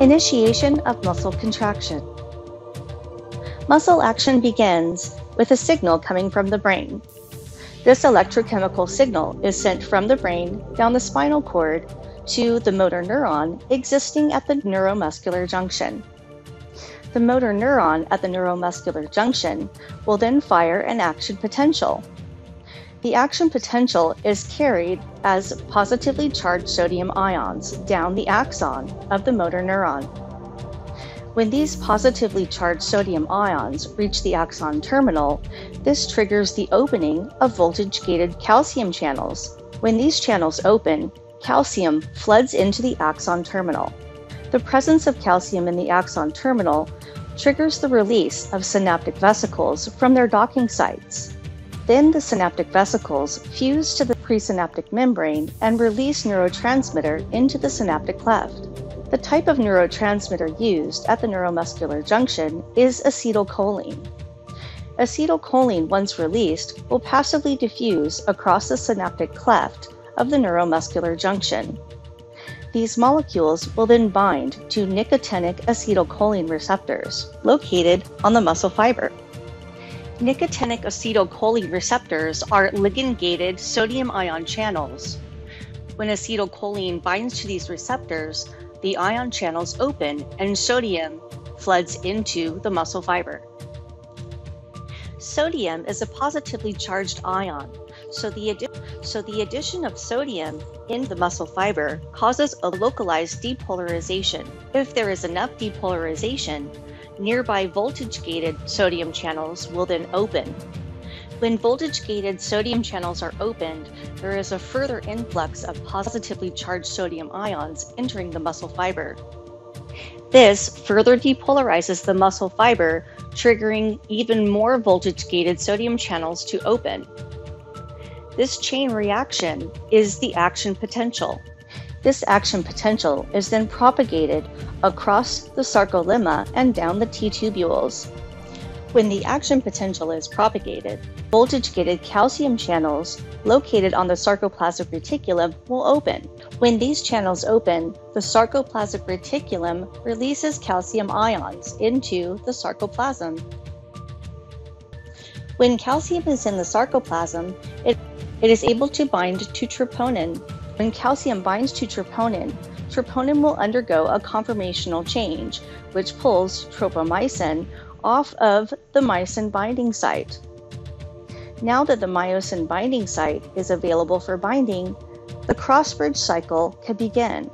Initiation of muscle contraction. Muscle action begins with a signal coming from the brain. This electrochemical signal is sent from the brain down the spinal cord to the motor neuron existing at the neuromuscular junction. The motor neuron at the neuromuscular junction will then fire an action potential. The action potential is carried as positively charged sodium ions down the axon of the motor neuron. When these positively charged sodium ions reach the axon terminal, this triggers the opening of voltage gated calcium channels. When these channels open, calcium floods into the axon terminal. The presence of calcium in the axon terminal triggers the release of synaptic vesicles from their docking sites. Then the synaptic vesicles fuse to the presynaptic membrane and release neurotransmitter into the synaptic cleft. The type of neurotransmitter used at the neuromuscular junction is acetylcholine. Acetylcholine, once released, will passively diffuse across the synaptic cleft of the neuromuscular junction. These molecules will then bind to nicotinic acetylcholine receptors located on the muscle fiber. Nicotinic acetylcholine receptors are ligand gated sodium ion channels. When acetylcholine binds to these receptors, the ion channels open and sodium floods into the muscle fiber. Sodium is a positively charged ion, so the, addi- so the addition of sodium in the muscle fiber causes a localized depolarization. If there is enough depolarization, nearby voltage gated sodium channels will then open. When voltage gated sodium channels are opened, there is a further influx of positively charged sodium ions entering the muscle fiber. This further depolarizes the muscle fiber, triggering even more voltage gated sodium channels to open. This chain reaction is the action potential. This action potential is then propagated across the sarcolemma and down the T tubules. When the action potential is propagated, voltage gated calcium channels located on the sarcoplasmic reticulum will open. When these channels open, the sarcoplasmic reticulum releases calcium ions into the sarcoplasm. When calcium is in the sarcoplasm, it, it is able to bind to troponin when calcium binds to troponin, troponin will undergo a conformational change, which pulls tropomyosin off of the myosin binding site. Now that the myosin binding site is available for binding, the crossbridge cycle can begin.